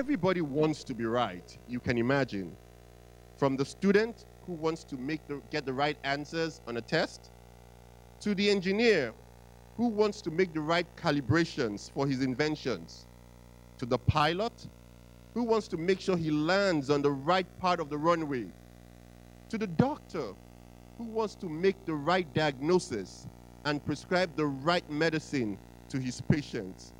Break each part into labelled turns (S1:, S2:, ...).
S1: everybody wants to be right, you can imagine. From the student who wants to make the, get the right answers on a test, to the engineer who wants to make the right calibrations for his inventions, to the pilot who wants to make sure he lands on the right part of the runway, to the doctor who wants to make the right diagnosis and prescribe the right medicine to his patients.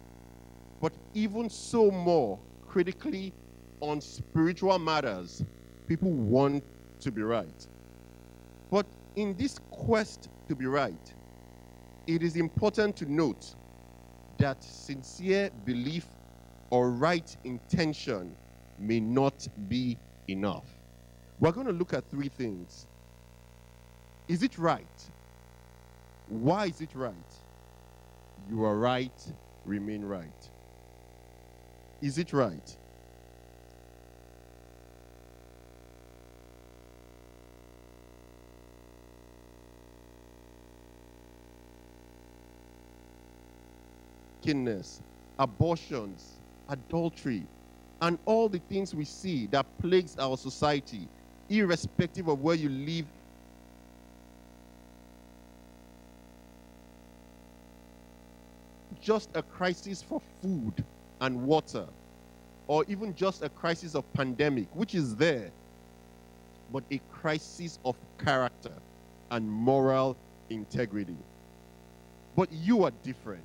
S1: But even so more critically on spiritual matters, people want to be right. But in this quest to be right, it is important to note that sincere belief or right intention may not be enough. We're going to look at three things. Is it right? Why is it right? You are right, remain right. Is it right? Kindness, abortions, adultery, and all the things we see that plagues our society, irrespective of where you live just a crisis for food and water, or even just a crisis of pandemic, which is there, but a crisis of character and moral integrity. But you are different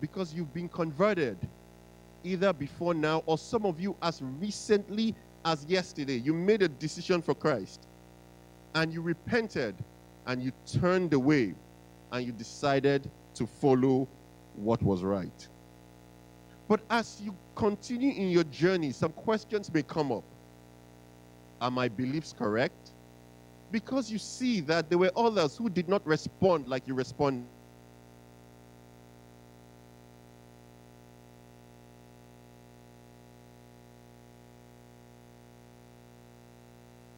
S1: because you've been converted either before now or some of you as recently as yesterday. You made a decision for Christ and you repented and you turned away and you decided to follow what was right. But as you continue in your journey, some questions may come up. Are my beliefs correct? Because you see that there were others who did not respond like you respond.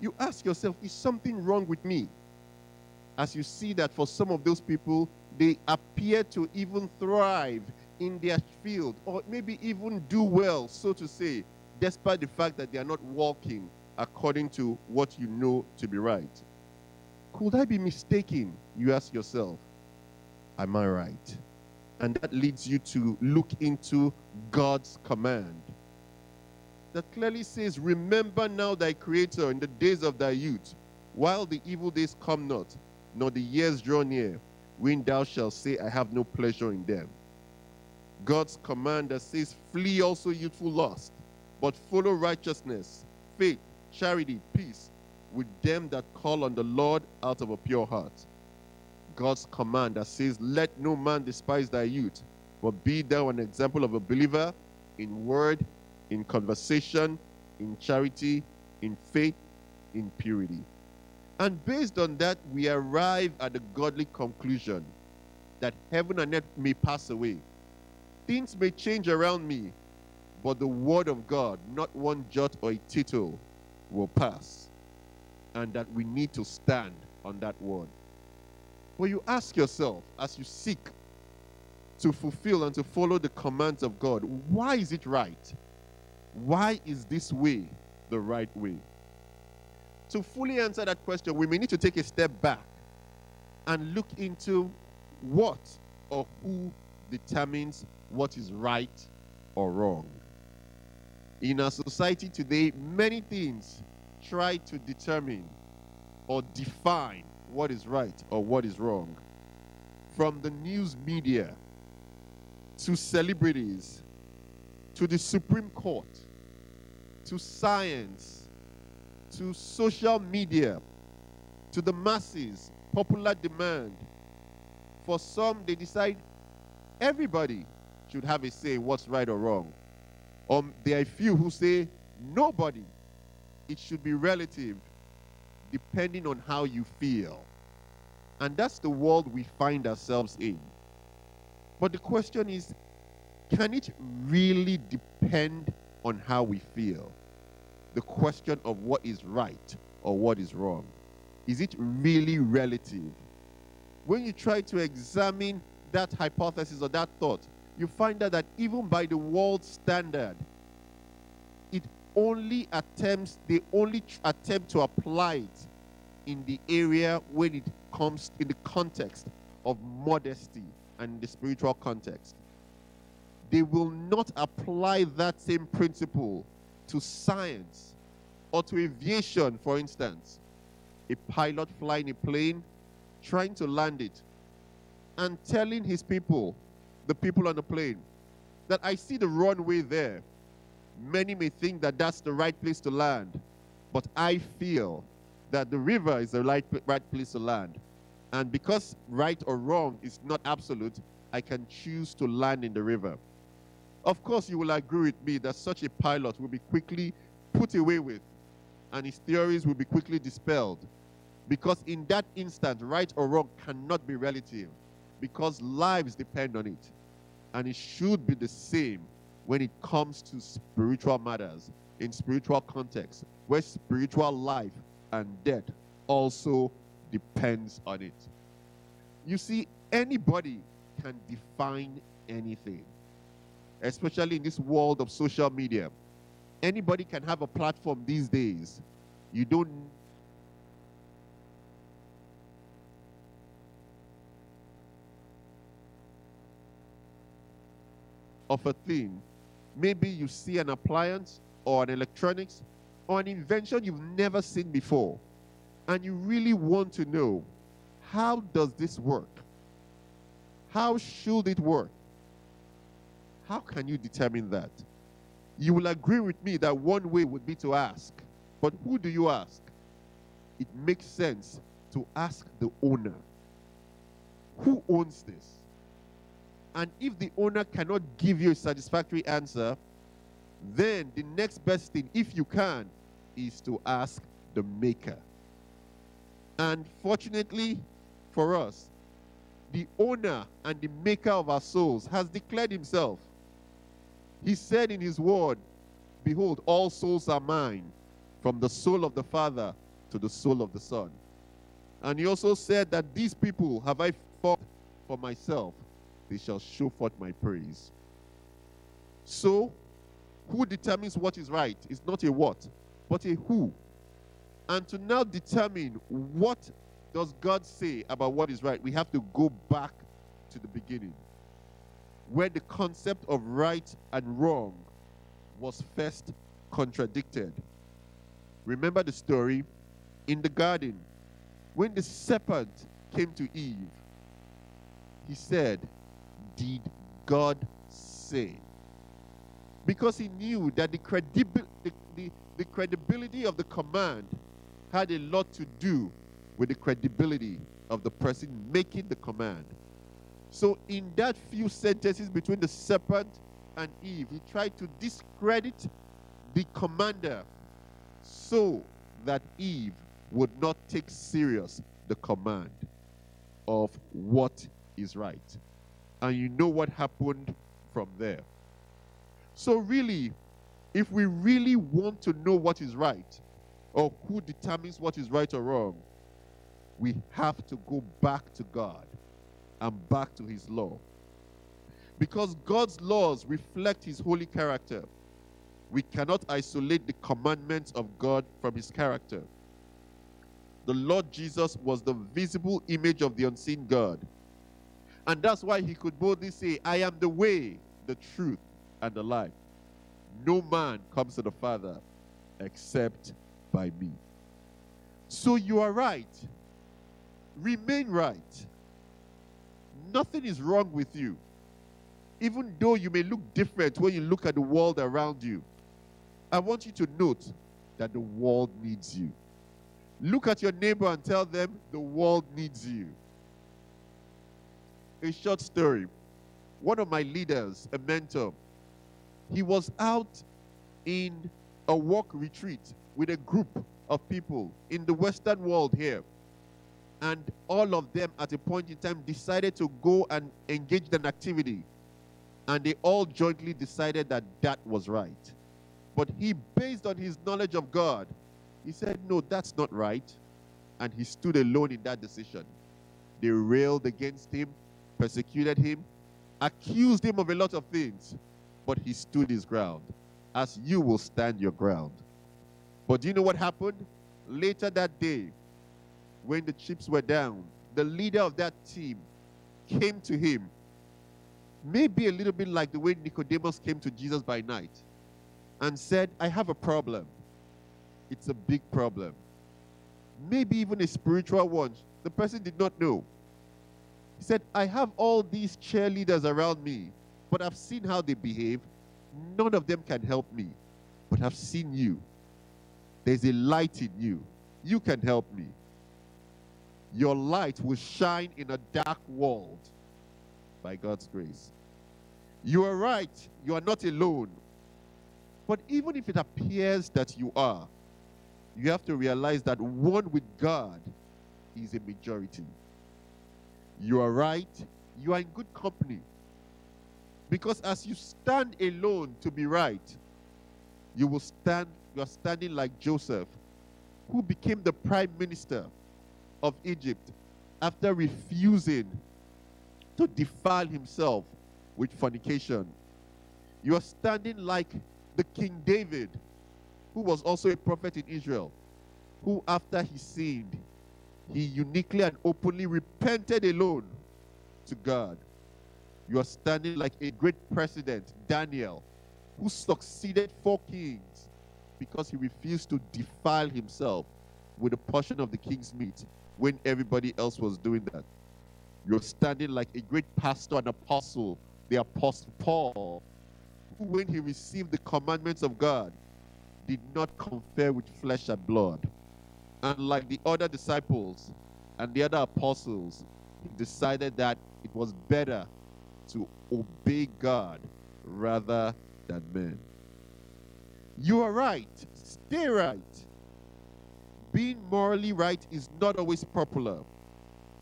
S1: You ask yourself, is something wrong with me? As you see that for some of those people, they appear to even thrive in their field or maybe even do well, so to say, despite the fact that they are not walking according to what you know to be right. Could I be mistaken? You ask yourself, Am I right? And that leads you to look into God's command that clearly says, Remember now thy Creator in the days of thy youth, while the evil days come not, nor the years draw near, when thou shalt say, I have no pleasure in them. God's command that says, Flee also youthful lust, but follow righteousness, faith, charity, peace with them that call on the Lord out of a pure heart. God's command that says, Let no man despise thy youth, but be thou an example of a believer in word, in conversation, in charity, in faith, in purity. And based on that, we arrive at the godly conclusion that heaven and earth may pass away. Things may change around me, but the word of God, not one jot or a tittle, will pass. And that we need to stand on that word. But you ask yourself, as you seek to fulfill and to follow the commands of God, why is it right? Why is this way the right way? To fully answer that question, we may need to take a step back and look into what or who determines what is right or wrong. In our society today, many things try to determine or define what is right or what is wrong. From the news media to celebrities to the Supreme Court to science to social media, to the masses, popular demand. For some, they decide everybody should have a say what's right or wrong. Um, there are a few who say nobody. It should be relative, depending on how you feel. And that's the world we find ourselves in. But the question is can it really depend on how we feel? the question of what is right or what is wrong? Is it really relative? When you try to examine that hypothesis or that thought, you find out that even by the world standard, it only attempts they only attempt to apply it in the area when it comes in the context of modesty and the spiritual context. They will not apply that same principle to science or to aviation, for instance. A pilot flying a plane, trying to land it, and telling his people, the people on the plane, that I see the runway there. Many may think that that's the right place to land, but I feel that the river is the right, right place to land. And because right or wrong is not absolute, I can choose to land in the river. Of course, you will agree with me that such a pilot will be quickly put away with and his theories will be quickly dispelled. Because in that instant, right or wrong cannot be relative because lives depend on it. And it should be the same when it comes to spiritual matters, in spiritual context, where spiritual life and death also depends on it. You see, anybody can define anything, especially in this world of social media. Anybody can have a platform these days. You don't of a thing. Maybe you see an appliance or an electronics or an invention you've never seen before and you really want to know how does this work? How should it work? How can you determine that? You will agree with me that one way would be to ask. But who do you ask? It makes sense to ask the owner. Who owns this? And if the owner cannot give you a satisfactory answer, then the next best thing, if you can, is to ask the maker. And fortunately for us, the owner and the maker of our souls has declared himself. He said in his word, Behold, all souls are mine, from the soul of the Father to the soul of the Son. And he also said that these people have I fought for myself, they shall show forth my praise. So, who determines what is right is not a what, but a who. And to now determine what does God say about what is right, we have to go back to the beginning, where the concept of right and wrong was first contradicted. Remember the story in the garden when the serpent came to Eve, he said, Did God say? Because he knew that the, the, the, the credibility of the command had a lot to do with the credibility of the person making the command. So, in that few sentences between the serpent and Eve, he tried to discredit the commander so that Eve would not take serious the command of what is right. And you know what happened from there. So, really, if we really want to know what is right, or who determines what is right or wrong, we have to go back to God and back to His law. Because God's laws reflect His holy character, we cannot isolate the commandments of God from His character. The Lord Jesus was the visible image of the unseen God. And that's why He could boldly say, I am the way, the truth, and the life. No man comes to the Father except by me. So you are right. Remain right. Nothing is wrong with you. Even though you may look different when you look at the world around you, I want you to note that the world needs you. Look at your neighbor and tell them the world needs you. A short story. One of my leaders, a mentor, he was out in a walk retreat with a group of people in the Western world here. And all of them at a point in time decided to go and engage in an activity. And they all jointly decided that that was right. But he, based on his knowledge of God, he said, No, that's not right. And he stood alone in that decision. They railed against him, persecuted him, accused him of a lot of things, but he stood his ground as you will stand your ground. But do you know what happened? Later that day, when the chips were down, the leader of that team came to him. Maybe a little bit like the way Nicodemus came to Jesus by night and said, I have a problem. It's a big problem. Maybe even a spiritual one. The person did not know. He said, I have all these cheerleaders around me, but I've seen how they behave. None of them can help me, but I've seen you. There's a light in you. You can help me. Your light will shine in a dark world by God's grace. You are right. You are not alone. But even if it appears that you are, you have to realize that one with God is a majority. You are right. You are in good company. Because as you stand alone to be right, you will stand, you are standing like Joseph, who became the prime minister of Egypt after refusing to defile himself with fornication. You are standing like the King David, who was also a prophet in Israel, who after he sinned, he uniquely and openly repented alone to God. You are standing like a great president, Daniel, who succeeded four kings because he refused to defile himself with a portion of the king's meat when everybody else was doing that. You're standing like a great pastor and apostle, the apostle Paul, who, when he received the commandments of God, did not confer with flesh and blood. And like the other disciples and the other apostles, he decided that it was better to obey God rather than men. You are right. Stay right. Being morally right is not always popular,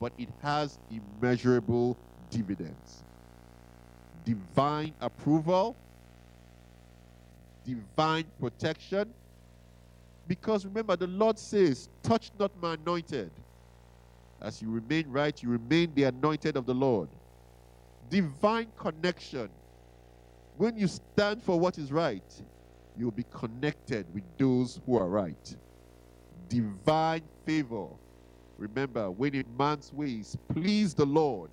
S1: but it has immeasurable dividends. Divine approval, divine protection. Because remember, the Lord says, Touch not my anointed. As you remain right, you remain the anointed of the Lord. Divine connection. When you stand for what is right, you'll be connected with those who are right. Divine favor. Remember, when a man's ways please the Lord,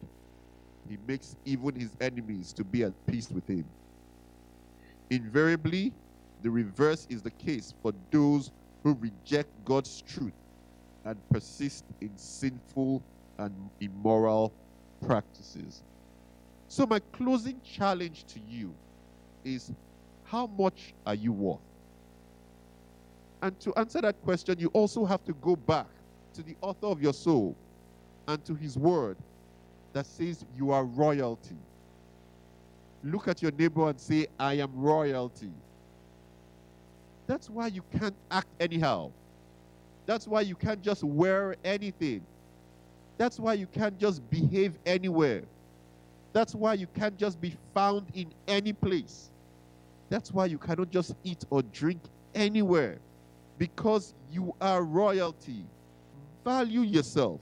S1: he makes even his enemies to be at peace with him. Invariably, the reverse is the case for those who reject God's truth and persist in sinful and immoral practices. So, my closing challenge to you is how much are you worth? And to answer that question, you also have to go back to the author of your soul and to his word that says you are royalty. Look at your neighbor and say, I am royalty. That's why you can't act anyhow. That's why you can't just wear anything. That's why you can't just behave anywhere. That's why you can't just be found in any place. That's why you cannot just eat or drink anywhere. Because you are royalty. Value yourself.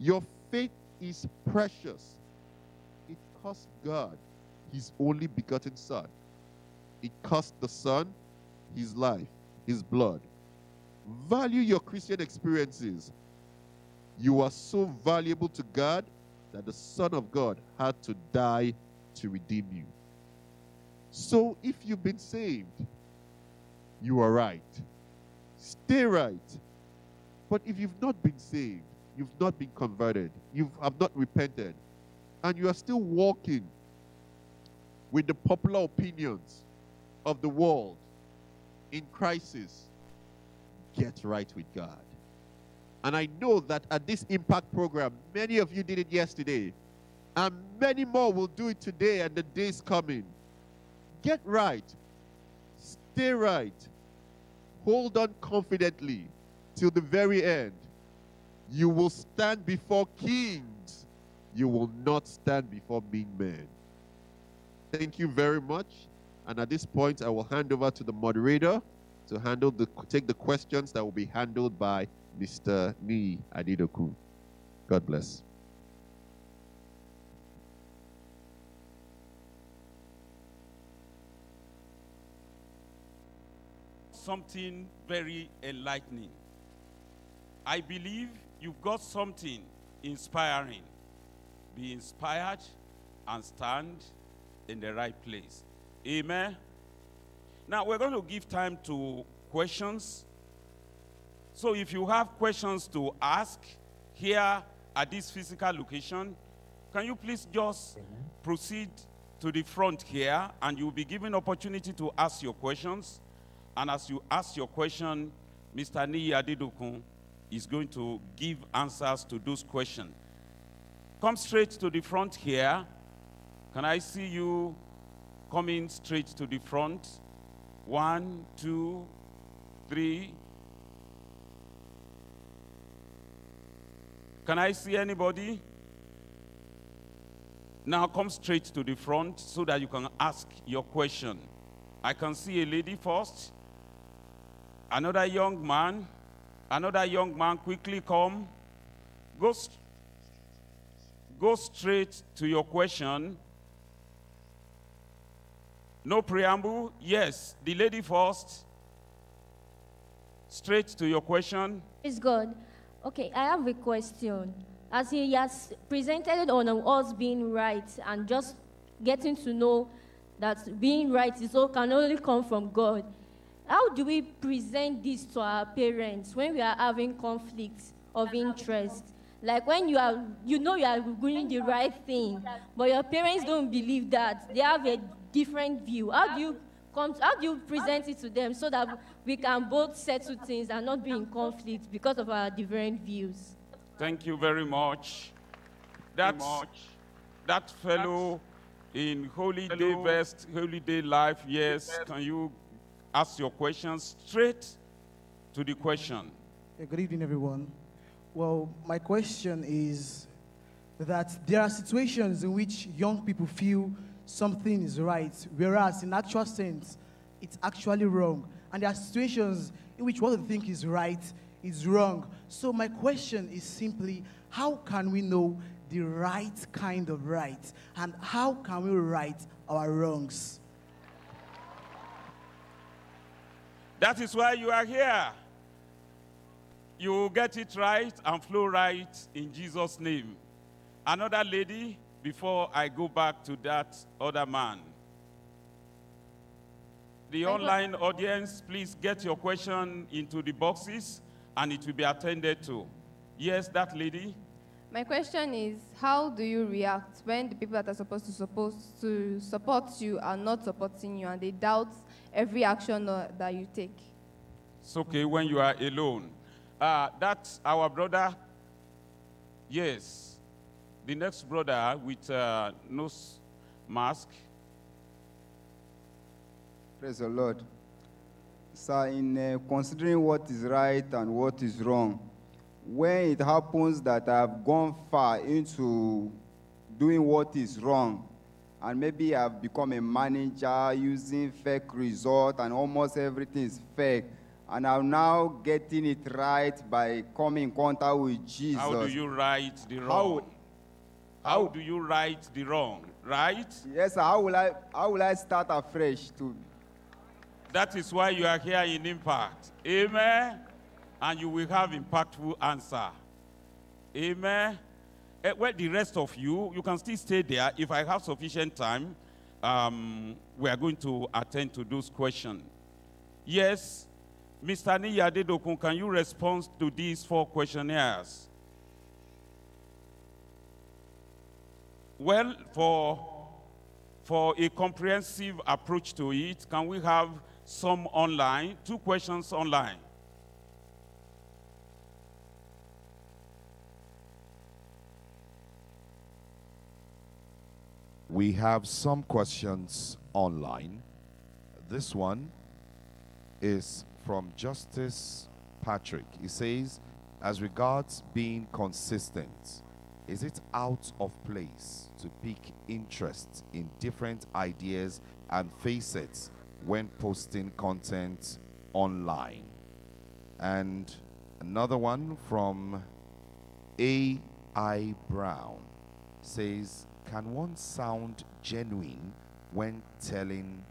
S1: Your faith is precious. It cost God his only begotten Son. It cost the Son his life, his blood. Value your Christian experiences. You are so valuable to God that the Son of God had to die to redeem you. So if you've been saved, you are right. Stay right. But if you've not been saved, you've not been converted, you have not repented, and you are still walking with the popular opinions of the world in crisis, get right with God. And I know that at this impact program, many of you did it yesterday, and many more will do it today and the days coming. Get right, stay right, hold on confidently till the very end. You will stand before kings, you will not stand before mean men. Thank you very much. And at this point, I will hand over to the moderator to handle the take the questions that will be handled by Mr. Niyi Adedokun. God bless.
S2: something very enlightening. I believe you've got something inspiring. Be inspired and stand in the right place. Amen. Now we're going to give time to questions. So if you have questions to ask here at this physical location, can you please just proceed to the front here and you'll be given opportunity to ask your questions. And as you ask your question, Mr. Niyi Adedokun is going to give answers to those questions. Come straight to the front here. Can I see you coming straight to the front? One, two, three. Can I see anybody? Now come straight to the front so that you can ask your question. I can see a lady first. Another young man. Another young man, quickly come. Go, go straight to your question. No preamble. Yes, the lady first. Straight to your question.
S3: It's God. Okay, I have a question. As he has presented on us being right and just getting to know that being right is all can only come from God. How do we present this to our parents when we are having conflicts of interest? Like when you are, you know, you are doing the right thing, but your parents don't believe that. They have a different view. How do you come? How do you present it to them so that we can both settle things and not be in conflict because of our different views?
S2: Thank you very much. That, that fellow in Holy Day Vest, Holy Day Life, yes, can you ask your question straight to the question?
S4: Yeah, good evening, everyone. Well, my question is that there are situations in which young people feel something is right, whereas in actual sense, it's actually wrong. And there are situations in which what they think is right is wrong. So my question is simply, how can we know the right kind of right? And how can we right our wrongs?
S2: That is why you are here. You will get it right and flow right in Jesus' name. Another lady, before I go back to that other man. The online audience, please get your question into the boxes and it will be attended to. Yes, that lady.
S5: My question is, how do you react when the people that are supposed to supposed to support you are not supporting you and they doubt every action that you take?
S2: It's okay when you are alone. Uh, that's our brother. Yes. The next brother with uh, nose mask.
S6: Praise the Lord. Sir, in uh, considering what is right and what is wrong, when it happens that I have gone far into doing what is wrong, and maybe I've become a manager using fake result and almost everything is fake, and I'm now getting it right by coming in contact with Jesus.
S2: How do you right the wrong? How do you right the wrong? Right?
S6: Yes, sir. How will I, how will I start afresh to
S2: That is why you are here in Impact. Amen. And you will have impactful answer. Amen. Eh, well, the rest of you, you can still stay there. If I have sufficient time, um, we are going to attend to those questions. Yes, Mr. Niyi Adedokun, can you respond to these four questionnaires? Well, for, for a comprehensive approach to it, can we have some online, two questions online?
S7: We have some questions online. This one is from Justice Patrick. He says, as regards being consistent, is it out of place to pick interest in different ideas and facets when posting content online? And another one from A.I. Brown says, Can one sound genuine when telling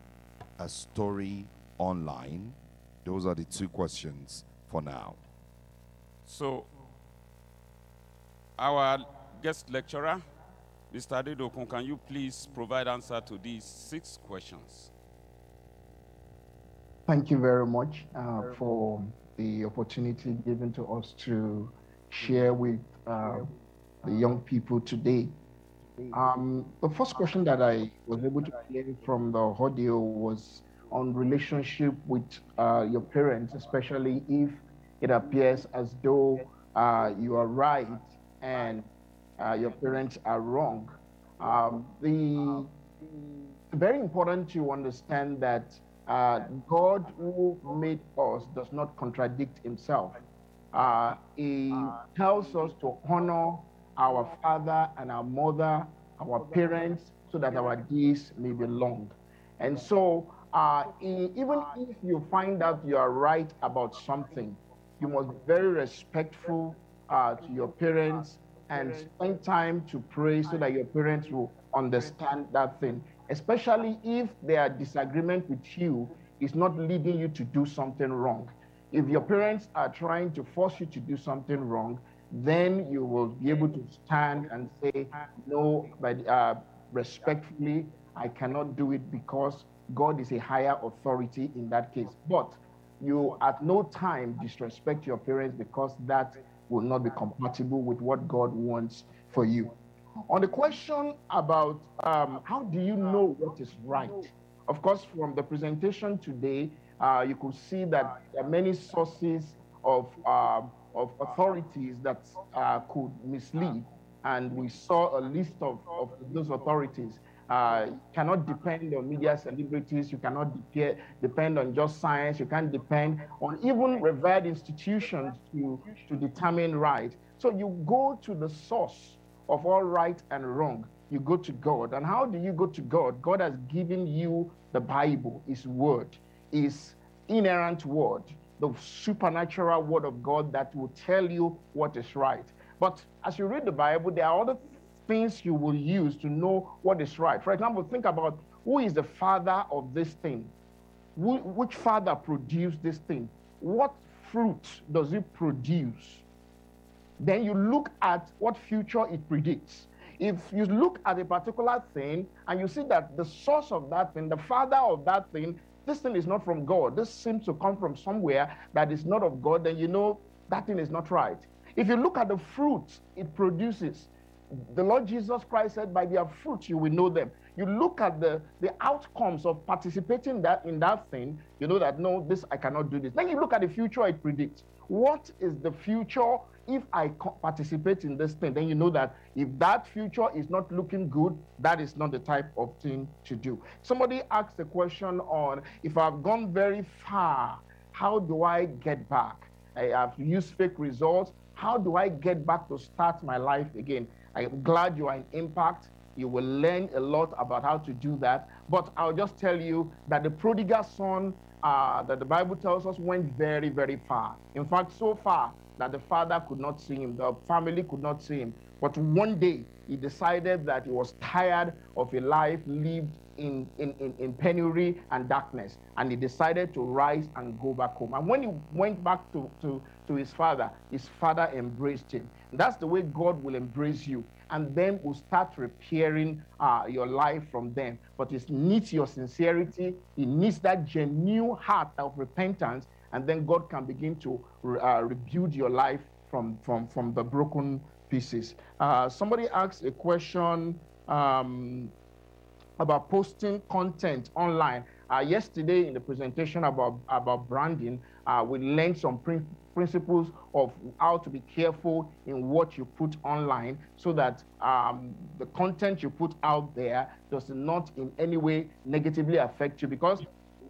S7: a story online? Those are the two questions for now.
S2: So, our guest lecturer, Mr. Adedokun, can you please provide answer to these six questions?
S8: Thank you very much uh, for the opportunity given to us to share with uh, the young people today. Um, the first question that I was able to hear from the audio was on relationship with uh, your parents, especially if it appears as though uh, you are right and uh, your parents are wrong. Um, the, it's very important to understand that uh, God who made us does not contradict himself. Uh, he tells us to honor our father and our mother, our parents, so that our days may be long. And so, uh, even if you find out you are right about something, you must be very respectful uh, to your parents and spend time to pray so that your parents will understand that thing, especially if their disagreement with you is not leading you to do something wrong. If your parents are trying to force you to do something wrong, then you will be able to stand and say, no, but uh, respectfully, I cannot do it because God is a higher authority in that case. But you at no time disrespect your parents because that will not be compatible with what God wants for you. On the question about um, how do you know what is right? Of course, from the presentation today, uh, you could see that there are many sources of, uh, of authorities that uh, could mislead. And we saw a list of, of those authorities. Uh, cannot depend on media celebrities. You cannot de depend on just science. You can't depend on even revered institutions to, to determine right. So you go to the source of all right and wrong. You go to God. And how do you go to God? God has given you the Bible, His word, His inerrant word, the supernatural word of God that will tell you what is right. But as you read the Bible, there are other things you will use to know what is right. For example, think about who is the father of this thing? Which father produced this thing? What fruit does it produce? Then you look at what future it predicts. If you look at a particular thing and you see that the source of that thing, the father of that thing, this thing is not from God, this seems to come from somewhere that is not of God, then you know that thing is not right. If you look at the fruit it produces, the Lord Jesus Christ said, By their fruit you will know them. You look at the, the outcomes of participating that in that thing, you know that no, this I cannot do this. Then you look at the future it predicts. What is the future if I participate in this thing? Then you know that if that future is not looking good, that is not the type of thing to do. Somebody asked a question on if I've gone very far, how do I get back? I have used fake results. How do I get back to start my life again? I'm glad you are in impact. You will learn a lot about how to do that. But I'll just tell you that the prodigal son uh, that the Bible tells us went very, very far. In fact, so far that the father could not see him, the family could not see him. But one day he decided that he was tired of a life lived in, in, in, in, penury and darkness. And he decided to rise and go back home. And when he went back to, to, to his father, his father embraced him. That's the way God will embrace you. And then will start repairing uh, your life from them. But it needs your sincerity. It needs that genuine heart of repentance. And then God can begin to uh, rebuild your life from, from, from the broken pieces. Uh, somebody asked a question um, about posting content online. Uh, yesterday in the presentation about, about branding, uh, we learned some principles of how to be careful in what you put online so that um, the content you put out there does not in any way negatively affect you because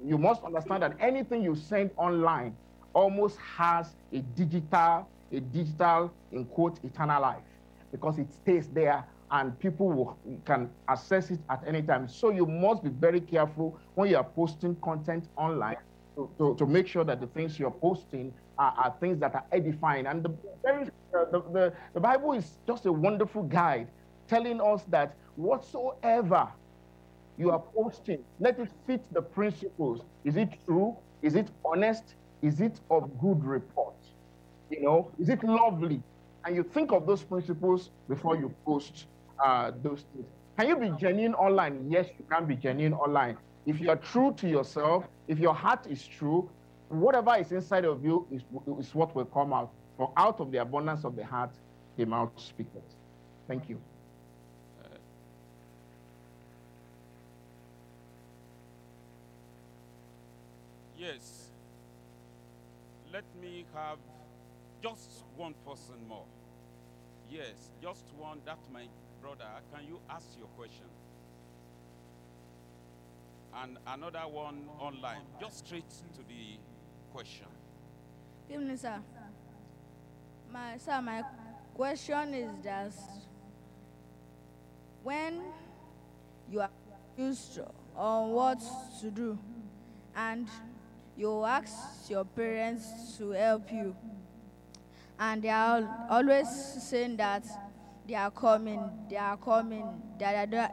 S8: you must understand that anything you send online almost has a digital, a digital, in quote, eternal life because it stays there and people will, can access it at any time. So you must be very careful when you are posting content online to, to, make sure that the things you're posting are, are things that are edifying. And the, uh, the, the, the Bible is just a wonderful guide telling us that whatsoever you are posting, let it fit the principles. Is it true? Is it honest? Is it of good report? You know, is it lovely? And you think of those principles before you post uh, those things. Can you be genuine online? Yes, you can be genuine online. If you are true to yourself, if your heart is true, whatever is inside of you is, is what will come out. For out of the abundance of the heart, the mouth speaketh. Thank you.
S2: Yes. Let me have just one person more. Yes, just one. That my brother. Can you ask your question? And another one online. Just straight to the question.
S9: Good evening, sir. My sir, my question is just when you are used on what to do and you ask your parents to help you and they are always saying that they are coming they are coming that they,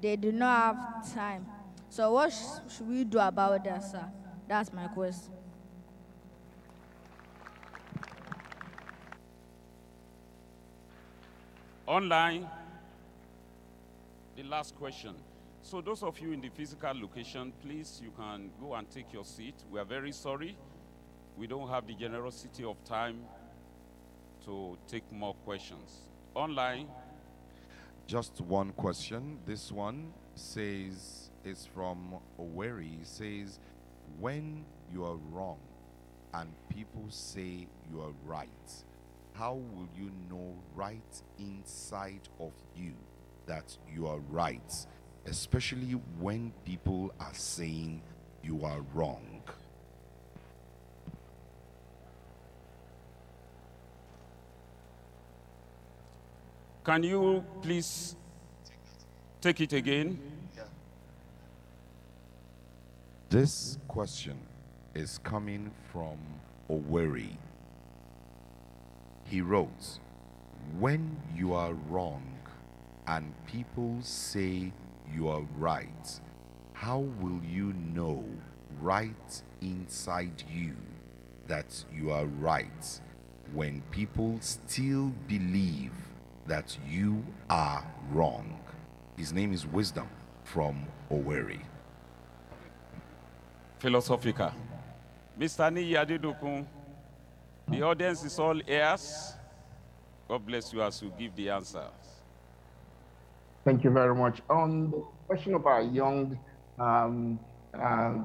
S9: they do not have time so what sh- should we do about that sir that's my question
S2: Online, the last question. So those of you in the physical location, please, you can go and take your seat. We are very sorry. We don't have the generosity of time to take more questions. Online,
S7: Just one question. This one says, is from Owerri. He says, when you are wrong and people say you are right, how will you know right inside of you that you are right? Especially when people are saying you are wrong.
S2: can you please take it again?
S7: This question is coming from Owerri. He wrote, When you are wrong and people say you are right, how will you know right inside you that you are right when people still believe that you are wrong? His name is Wisdom from Owerri.
S2: Philosophical. Mr. Niyi Adedokun, the audience is all ears. God bless you as you give the answers.
S8: Thank you very much. On the question of our young um, uh,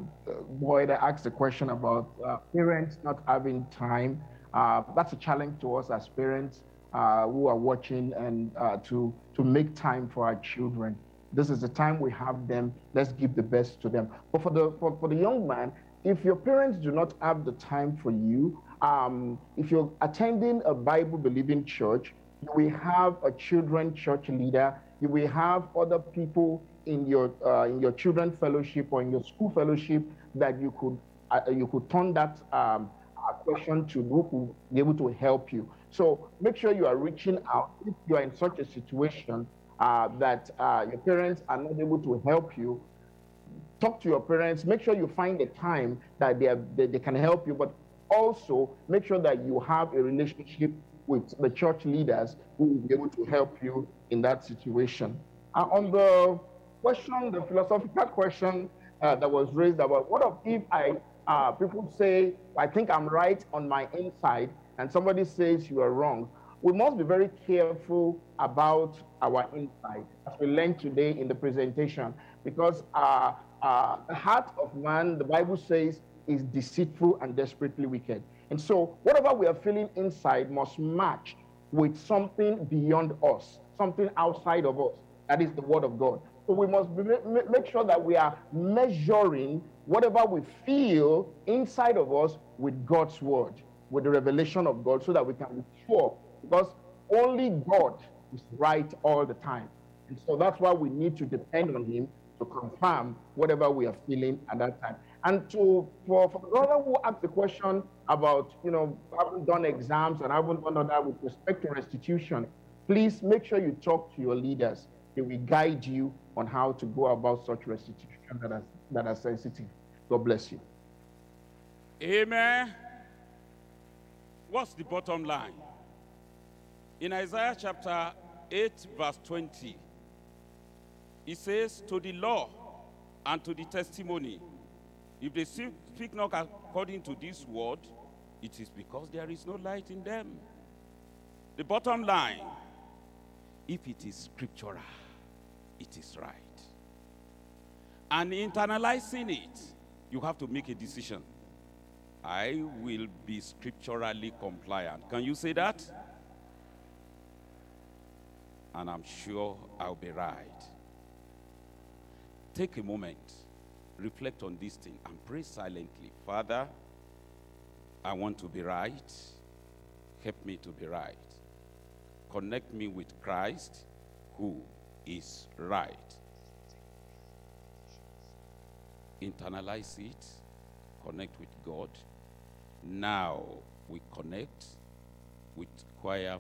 S8: boy that asked the question about uh, parents not having time, uh, that's a challenge to us as parents uh, who are watching and uh, to, to make time for our children. This is the time we have them. Let's give the best to them. But for the, for, for the young man, if your parents do not have the time for you, um, if you're attending a Bible believing church, you will have a children church leader. You will have other people in your uh, in your children fellowship or in your school fellowship that you could uh, you could turn that um, uh, question to who will be able to help you. So make sure you are reaching out if you are in such a situation uh, that uh, your parents are not able to help you. Talk to your parents. Make sure you find a time that they, they, they can help you, but also make sure that you have a relationship with the church leaders who will be able to help you in that situation. Uh, on the question, the philosophical question uh, that was raised about what if I, uh, people say, I think I'm right on my inside, and somebody says you are wrong. We must be very careful about our inside, as we learned today in the presentation, because uh, uh, the heart of man, the Bible says, is deceitful and desperately wicked. And so, whatever we are feeling inside must match with something beyond us, something outside of us. That is the Word of God. So, we must make sure that we are measuring whatever we feel inside of us with God's Word, with the revelation of God, so that we can be sure. Because only God is right all the time. And so, that's why we need to depend on Him to confirm whatever we are feeling at that time. And to for, for the brother who asked the question about, you know, haven't done exams and haven't done that with respect to restitution, please make sure you talk to your leaders. They will guide you on how to go about such restitution that are, that are sensitive. God bless you.
S2: Amen. What's the bottom line? In Isaiah chapter 8, verse 20, it says, To the law and to the testimony, if they speak not according to this word, it is because there is no light in them. The bottom line, if it is scriptural, it is right. And internalizing it, you have to make a decision. I will be scripturally compliant. Can you say that? And I'm sure I'll be right. Take a moment, reflect on this thing, and pray silently. Father, I want to be right. Help me to be right. Connect me with Christ, who is right. Internalize it, connect with God. Now we connect with choir